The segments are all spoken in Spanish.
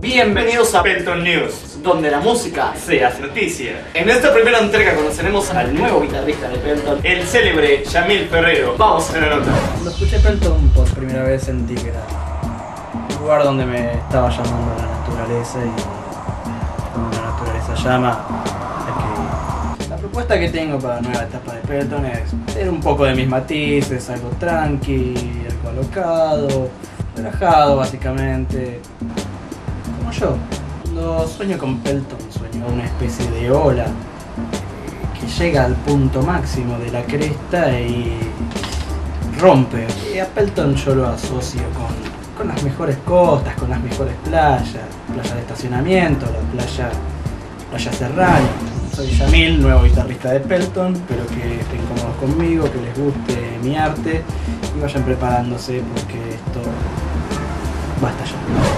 Bienvenidos a Pelton News. donde la música Se hace noticia. En esta primera entrega conoceremos al nuevo guitarrista de Pelton. El célebre Yamil Ferrero. Vamos. a la nota. Cuando escuché Pelton por primera vez sentí que un lugar donde me estaba llamando la naturaleza y cuando la naturaleza llama es que la propuesta que tengo para la nueva etapa de Pelton es ser un poco de mis matices, algo tranqui, algo alocado, relajado básicamente, yo. Cuando sueño con Pelton sueño una especie de ola eh, que llega al punto máximo de la cresta y rompe. Y a Pelton yo lo asocio con, con las mejores costas, con las mejores playas, playa de estacionamiento, la playa, playa serrana. Soy Yamil, nuevo guitarrista de Pelton, espero que estén cómodos conmigo, que les guste mi arte y vayan preparándose porque esto basta ya. Muy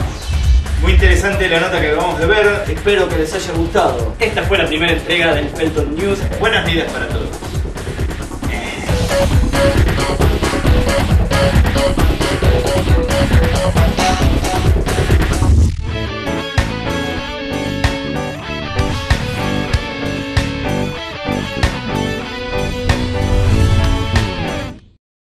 interesante la nota que acabamos de ver. Espero que les haya gustado. Esta fue la primera entrega del Pelton News. Buenas vidas para todos.